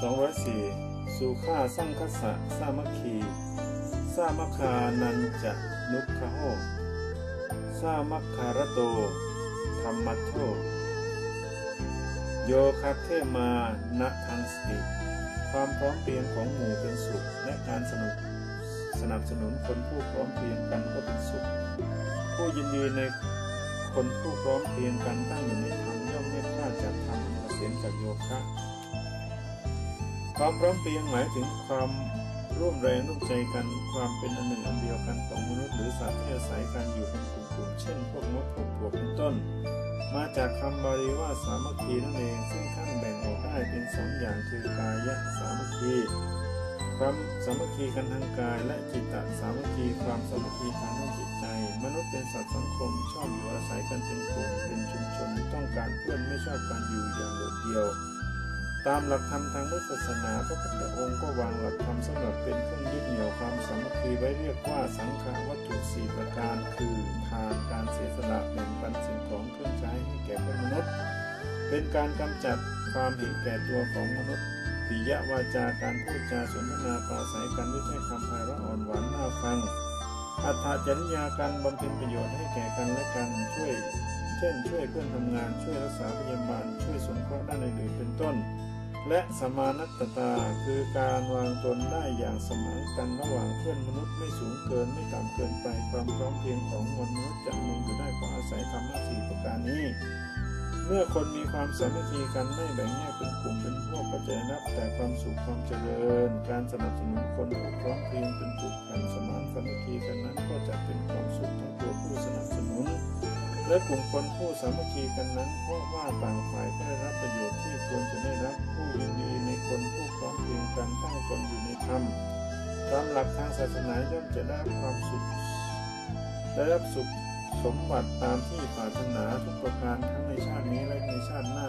204สุขาสังคสะสามัคคีสามัคคานันจะนุคโหสามัคคารโตธรรมัทโทโยคัตเทมานะทังสติ ความพร้อมเพรียงของหมู่เป็นสุข และการสนุกสนับสนุนคนผู้พร้อมเพรียงกันก็เป็นสุข ผู้ยินดีในคนผู้พร้อมเพรียงกันตั้งอยู่ในธรรมย่อมไม่พลาดจากธรรมเกษมจากโยคะ ความพร้อมเพรียงหมายถึงความร่วมแรงร่วมใจกันความเป็นอันหนึ่งอันเดียวกันของมนุษย์หรือสัตว์ที่อาศัยกันอยู่เป็นกลุ่มๆเช่น พวกมดพวกปลวกเป็นต้น มาจากคำบาลีว่าสามัคคีนั่นเองซึ่งท่านแบ่งออกได้เป็นสองอย่างคือกายะสามัคคีความสามัคคีกันทางกายและจิตตสามัคคีความสามัคคีทางด้านจิตใจ มนุษย์เป็นสัตว์สังคมชอบอยู่อาศัยกันเป็นกลุ่มเป็นชุมชนต้องการเพื่อนไม่ชอบการอยู่อย่างโดดเดี่ยว ตามหลักธรรมทางพุทธศาสนาพระพุทธองค์ก็วางหลักธรรมสำหรับเป็นเครื่องยึดเหนี่ยวความสามัคคีไว้เรียกว่าสังฆวัตถุสี่ประการ คือทานการเสียสละแบ่งปันสิ่งของเครื่องใช้ให้แก่เพื่อนมนุษย์ เป็นการกำจัดความเห็นแก่ตัวของมนุษย์ปิยวาจาการพูดจาสนทนาปราศัยกันด้วยถ้อยคำไพเราะอ่อนหวานน่าฟังอัตถจริยาการบำเพ็ญประโยชน์ให้แก่กันและกันช่วย เช่น ช่วยเพื่อนทำงานช่วยรักษาพยาบาลช่วยสงเคราะห์ด้านอื่นๆเป็นต้น และสมานัตตาคือการวางตนได้อย่างสมานกันระหว่างเพื่อนมนุษย์ไม่สูงเกินไม่ต่ำเกินไปความพร้อมเพียงของมนุษย์จะมึงอยู่ได้เพราะอาศัยธรรมะสี่ประการนี้ เมื่อคนมีความสามัคคีกันไม่แบ่งแยกเป็นกลุ่มเป็นพวกก็จะได้รับแต่ความสุขความเจริญ การสนับสนุนคนผู้พร้อมเพียงเป็นกลุ่มกันสมานสามัคคีกันนั้นก็จะเป็นความสุขทั้งตัวผู้สนับสนุนและกลุ่มคนผู้สามัคคีกันนั้นเพราะว่าต่างฝ่ายก็ได้รับประโยชน์ที่ควรจะได้รับ การตั้งตนอยู่ในธรรมตามหลักทางศาสนาย่อมจะได้ความสุข ได้รับสุขสมบัติตามที่ปรารถนาทุกประการทั้งในชาตินี้และในชาติหน้า